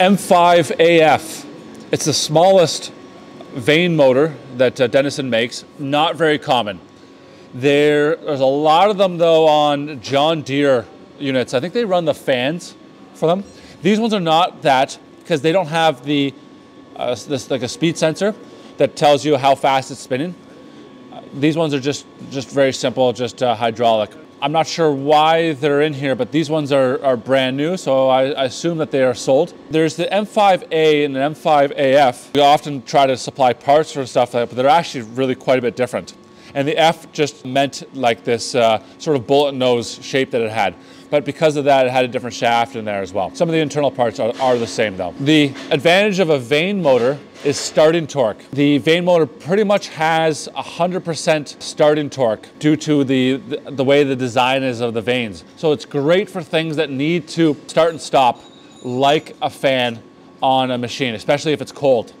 M5AF. It's the smallest vane motor that uh, Denison makes, not very common. There, there's a lot of them though on John Deere units. I think they run the fans for them. These ones are not that because they don't have the uh, this like a speed sensor that tells you how fast it's spinning. Uh, these ones are just just very simple, just uh, hydraulic. I'm not sure why they're in here, but these ones are, are brand new, so I, I assume that they are sold. There's the M5A and the M5AF. We often try to supply parts for stuff like that, but they're actually really quite a bit different. And the F just meant like this uh, sort of bullet nose shape that it had. But because of that, it had a different shaft in there as well. Some of the internal parts are, are the same though. The advantage of a vane motor is starting torque. The vane motor pretty much has 100% starting torque due to the, the, the way the design is of the vanes. So it's great for things that need to start and stop like a fan on a machine, especially if it's cold.